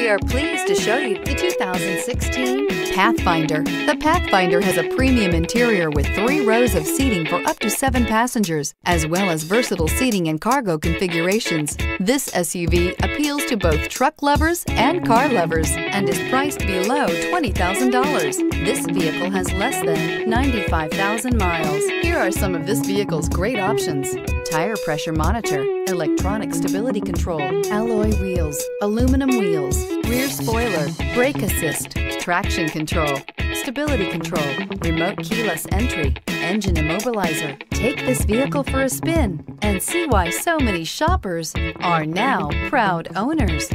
We are pleased to show you the 2016 Pathfinder. The Pathfinder has a premium interior with three rows of seating for up to seven passengers, as well as versatile seating and cargo configurations. This SUV appeals to both truck lovers and car lovers and is priced below $20,000. This vehicle has less than 95,000 miles. Here are some of this vehicle's great options. Tire pressure monitor, electronic stability control, alloy wheels, aluminum wheels, rear spoiler, brake assist, traction control, stability control, remote keyless entry, engine immobilizer. Take this vehicle for a spin and see why so many shoppers are now proud owners.